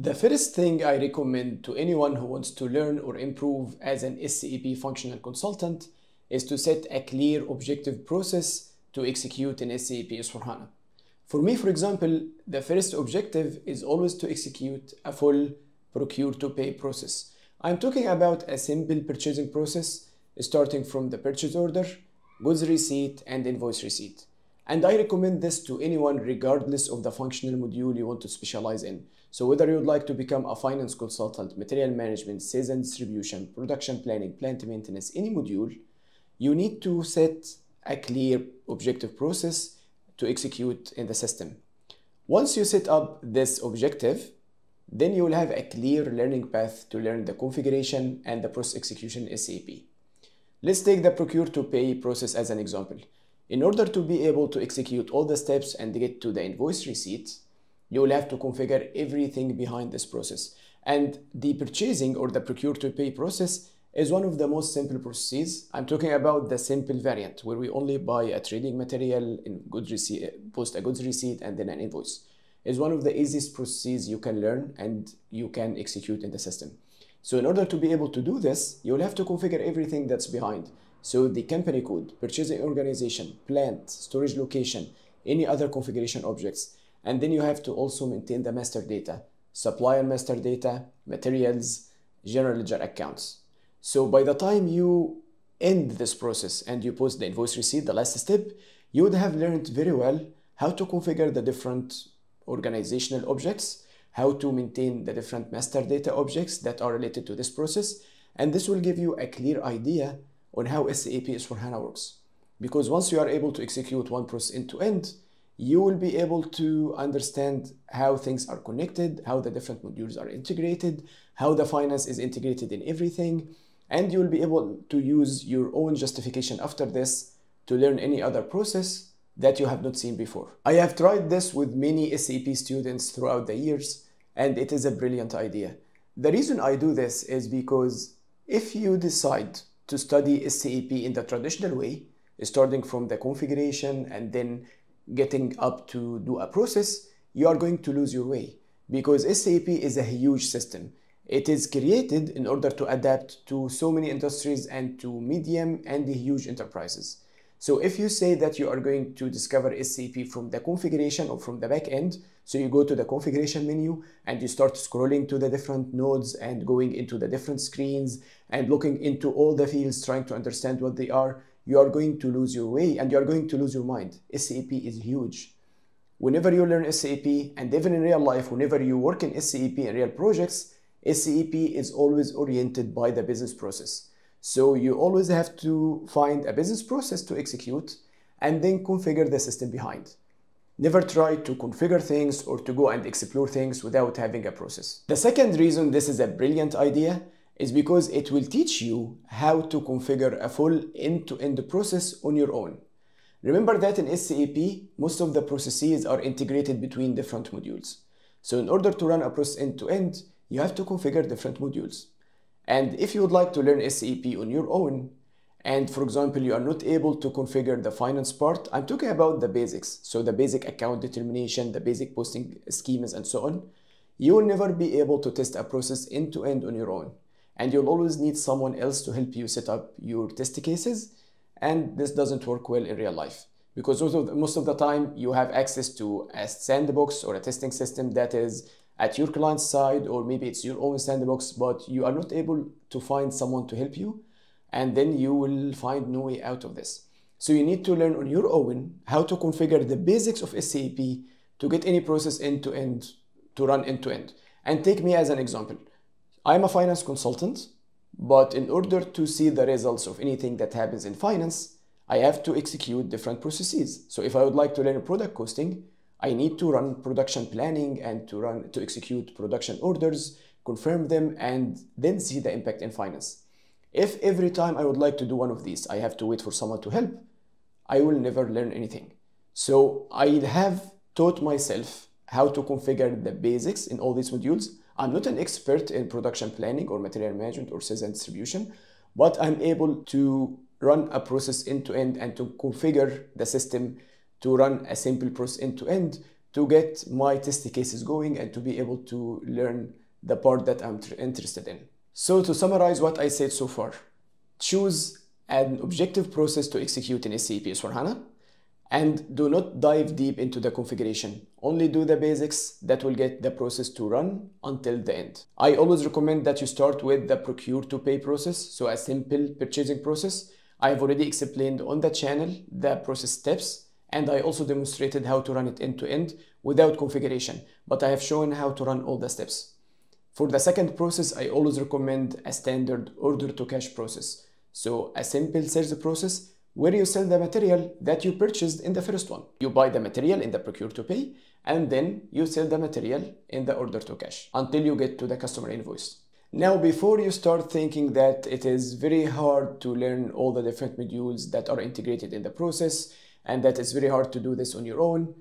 The first thing I recommend to anyone who wants to learn or improve as an SAP functional consultant is to set a clear objective process to execute an SAP S4HANA. For me, for example, the first objective is always to execute a full procure to pay process. I'm talking about a simple purchasing process starting from the purchase order, goods receipt, and invoice receipt. And I recommend this to anyone regardless of the functional module you want to specialize in. So whether you'd like to become a finance consultant, material management, sales and distribution, production planning, plant maintenance, any module, you need to set a clear objective process to execute in the system. Once you set up this objective, then you will have a clear learning path to learn the configuration and the process execution SAP. Let's take the procure to pay process as an example. In order to be able to execute all the steps and get to the invoice receipt, you will have to configure everything behind this process. And the purchasing or the procure to pay process is one of the most simple processes. I'm talking about the simple variant where we only buy a trading material in goods receipt, post a goods receipt and then an invoice. Is one of the easiest processes you can learn and you can execute in the system. So in order to be able to do this, you'll have to configure everything that's behind. So the company code, purchasing organization, plant, storage location, any other configuration objects. And then you have to also maintain the master data, supplier master data, materials, general ledger accounts. So by the time you end this process and you post the invoice receipt, the last step, you would have learned very well how to configure the different organizational objects, how to maintain the different master data objects that are related to this process. And this will give you a clear idea on how SAP S4HANA works. Because once you are able to execute one process end to end, you will be able to understand how things are connected, how the different modules are integrated, how the finance is integrated in everything, and you will be able to use your own justification after this to learn any other process that you have not seen before. I have tried this with many SAP students throughout the years, and it is a brilliant idea. The reason I do this is because if you decide to study SAP in the traditional way, starting from the configuration and then getting up to do a process, you are going to lose your way because SAP is a huge system. It is created in order to adapt to so many industries and to medium and huge enterprises. So if you say that you are going to discover SAP from the configuration or from the back end, so you go to the configuration menu and you start scrolling to the different nodes and going into the different screens and looking into all the fields trying to understand what they are, you are going to lose your way and you are going to lose your mind. SAP is huge. Whenever you learn SAP and even in real life, whenever you work in SAP in real projects, SAP is always oriented by the business process. So you always have to find a business process to execute and then configure the system behind. Never try to configure things or to go and explore things without having a process. The second reason this is a brilliant idea is because it will teach you how to configure a full end-to-end process on your own. Remember that in SAP, most of the processes are integrated between different modules. So in order to run a process end-to-end, you have to configure different modules. And if you would like to learn SAP on your own, and for example, you are not able to configure the finance part, I'm talking about the basics. So the basic account determination, the basic posting schemas and so on, you will never be able to test a process end to end on your own. And you'll always need someone else to help you set up your test cases. And this doesn't work well in real life because most of the time you have access to a sandbox or a testing system that is at your client's side or maybe it's your own sandbox but you are not able to find someone to help you and then you will find no way out of this. So you need to learn on your own how to configure the basics of SAP to get any process end to end to run end to end. And take me as an example. I'm a finance consultant but in order to see the results of anything that happens in finance I have to execute different processes. So if I would like to learn product costing I need to run production planning and to run to execute production orders, confirm them, and then see the impact in finance. If every time I would like to do one of these, I have to wait for someone to help, I will never learn anything. So I have taught myself how to configure the basics in all these modules. I'm not an expert in production planning or material management or sales and distribution, but I'm able to run a process end to end and to configure the system to run a simple process end to end to get my test cases going and to be able to learn the part that I'm interested in. So to summarize what I said so far, choose an objective process to execute in SAP S4HANA and do not dive deep into the configuration. Only do the basics that will get the process to run until the end. I always recommend that you start with the procure to pay process, so a simple purchasing process. I have already explained on the channel the process steps and I also demonstrated how to run it end to end without configuration, but I have shown how to run all the steps. For the second process, I always recommend a standard order to cash process. So a simple sales process where you sell the material that you purchased in the first one. You buy the material in the procure to pay and then you sell the material in the order to cash until you get to the customer invoice. Now, before you start thinking that it is very hard to learn all the different modules that are integrated in the process and that it's very hard to do this on your own,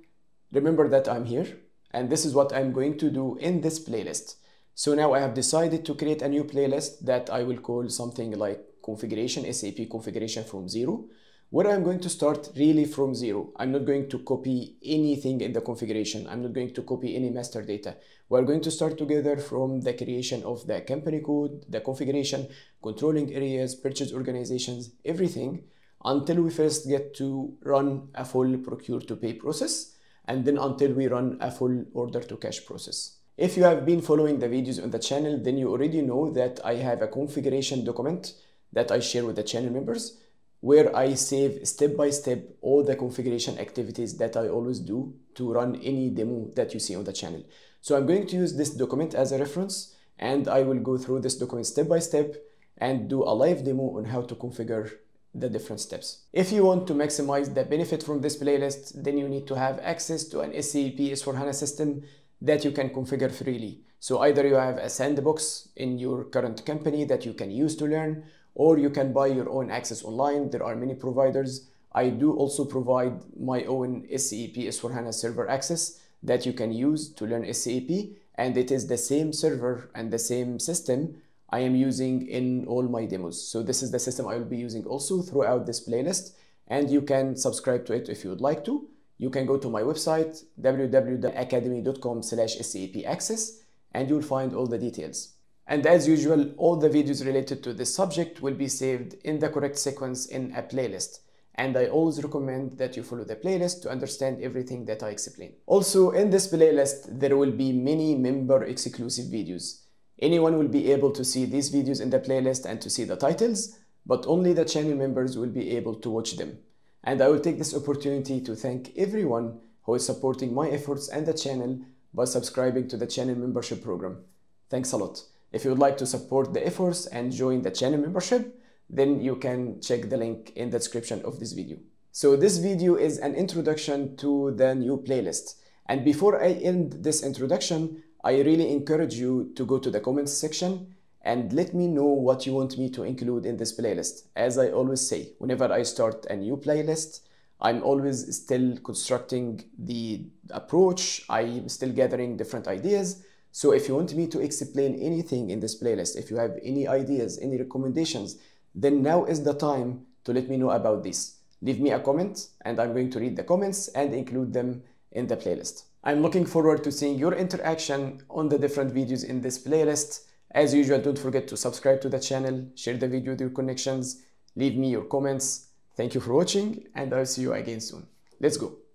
remember that I'm here and this is what I'm going to do in this playlist. So now I have decided to create a new playlist that I will call something like configuration, SAP configuration from zero, where I'm going to start really from zero. I'm not going to copy anything in the configuration. I'm not going to copy any master data. We're going to start together from the creation of the company code, the configuration, controlling areas, purchase organizations, everything until we first get to run a full procure to pay process and then until we run a full order to cash process. If you have been following the videos on the channel, then you already know that I have a configuration document that I share with the channel members where I save step by step all the configuration activities that I always do to run any demo that you see on the channel. So I'm going to use this document as a reference and I will go through this document step by step and do a live demo on how to configure the different steps. If you want to maximize the benefit from this playlist, then you need to have access to an SAP S4HANA system that you can configure freely. So either you have a sandbox in your current company that you can use to learn, or you can buy your own access online. There are many providers. I do also provide my own SAP S4HANA server access that you can use to learn SAP, and it is the same server and the same system I am using in all my demos. So this is the system I will be using also throughout this playlist, and you can subscribe to it if you would like to. You can go to my website, www.academy.com slash access, and you'll find all the details. And as usual, all the videos related to this subject will be saved in the correct sequence in a playlist. And I always recommend that you follow the playlist to understand everything that I explain. Also, in this playlist, there will be many member exclusive videos. Anyone will be able to see these videos in the playlist and to see the titles, but only the channel members will be able to watch them. And I will take this opportunity to thank everyone who is supporting my efforts and the channel by subscribing to the channel membership program. Thanks a lot. If you would like to support the efforts and join the channel membership, then you can check the link in the description of this video. So this video is an introduction to the new playlist. And before I end this introduction, I really encourage you to go to the comments section and let me know what you want me to include in this playlist. As I always say, whenever I start a new playlist, I'm always still constructing the approach, I'm still gathering different ideas. So if you want me to explain anything in this playlist, if you have any ideas, any recommendations, then now is the time to let me know about this. Leave me a comment and I'm going to read the comments and include them in the playlist. I'm looking forward to seeing your interaction on the different videos in this playlist. As usual, don't forget to subscribe to the channel, share the video with your connections, leave me your comments. Thank you for watching and I'll see you again soon. Let's go.